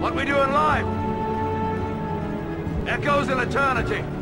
What we do in life Echoes in eternity.